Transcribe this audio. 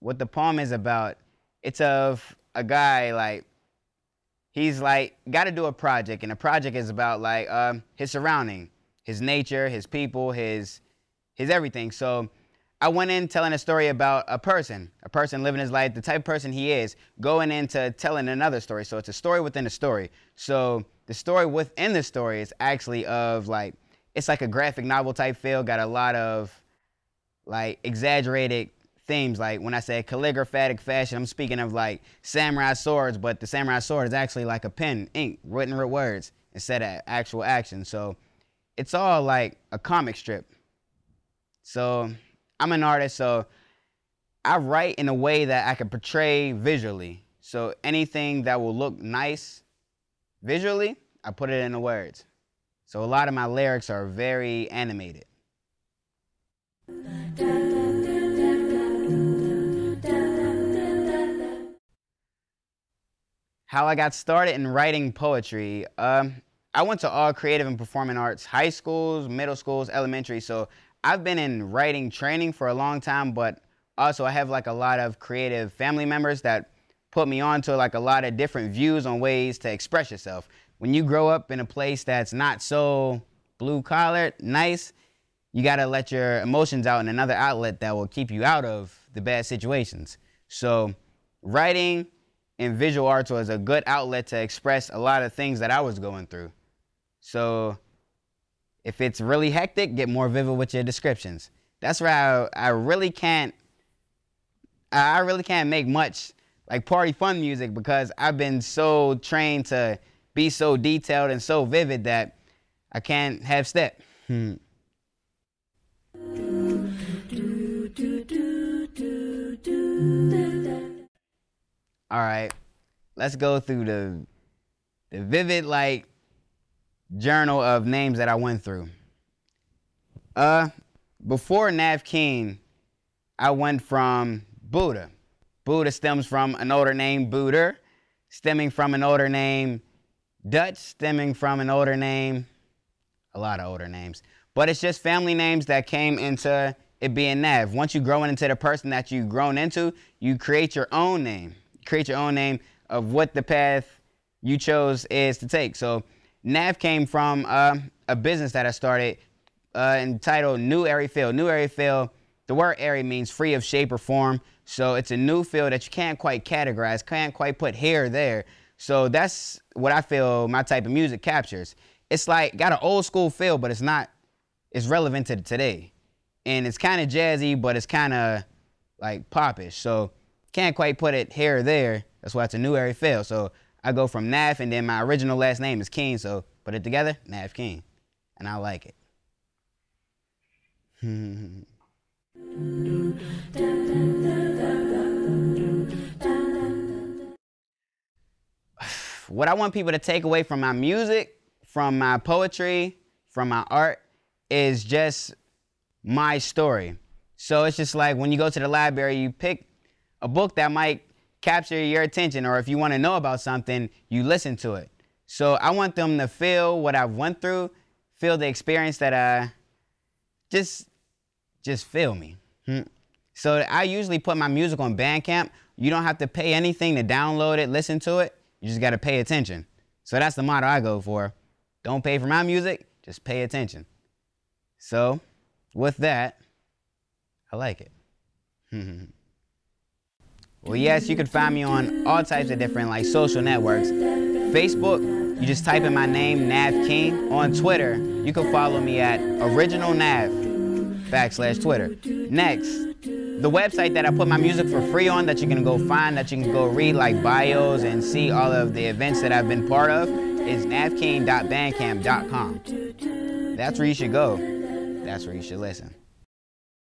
What the poem is about, it's of a guy like he's like got to do a project, and the project is about like um, his surrounding, his nature, his people, his his everything. So I went in telling a story about a person, a person living his life, the type of person he is, going into telling another story. So it's a story within a story. So the story within the story is actually of like it's like a graphic novel type feel, got a lot of like exaggerated themes. Like when I say calligraphic fashion, I'm speaking of like samurai swords, but the samurai sword is actually like a pen, ink, written with words instead of actual action. So it's all like a comic strip. So I'm an artist, so I write in a way that I can portray visually. So anything that will look nice visually, I put it in the words. So a lot of my lyrics are very animated. How I got started in writing poetry. Um, I went to all creative and performing arts, high schools, middle schools, elementary. So I've been in writing training for a long time, but also I have like a lot of creative family members that put me on to like a lot of different views on ways to express yourself. When you grow up in a place that's not so blue collar, nice, you got to let your emotions out in another outlet that will keep you out of the bad situations. So, writing and visual arts was a good outlet to express a lot of things that I was going through. So, if it's really hectic, get more vivid with your descriptions. That's where I, I really can't I really can't make much like party fun music because I've been so trained to be so detailed and so vivid that I can't have step. Hmm. All right, let's go through the the vivid like journal of names that I went through. Uh, before Naf Keen, I went from Buddha. Buddha stems from an older name, Buddha, stemming from an older name, Dutch, stemming from an older name, a lot of older names. But it's just family names that came into it being Naf. Once you grow into the person that you've grown into, you create your own name. create your own name of what the path you chose is to take. So Naf came from uh, a business that I started uh, entitled New Airy Field. New Airy Field, the word airy means free of shape or form. So it's a new field that you can't quite categorize, can't quite put here there. So that's what I feel my type of music captures. It's like got an old school feel, but it's not, it's relevant to today. And it's kind of jazzy, but it's kind of like popish. So can't quite put it here or there. That's why it's a new airy feel. So I go from Naf, and then my original last name is Keen, so put it together, Naf Keen. And I like it. what I want people to take away from my music, from my poetry, from my art, is just my story. So it's just like when you go to the library, you pick a book that might capture your attention or if you want to know about something, you listen to it. So I want them to feel what I've went through, feel the experience that I just just feel me. Hmm. So I usually put my music on Bandcamp. You don't have to pay anything to download it, listen to it. You just got to pay attention. So that's the motto I go for. Don't pay for my music, just pay attention. So with that, I like it. Well, yes, you can find me on all types of different like social networks. Facebook, you just type in my name, Naf Keen. On Twitter, you can follow me at Original Naf backslash Twitter. Next, the website that I put my music for free on that you can go find, that you can go read like bios and see all of the events that I've been part of is nafkeen.bandcamp.com. That's where you should go. That's where you should listen.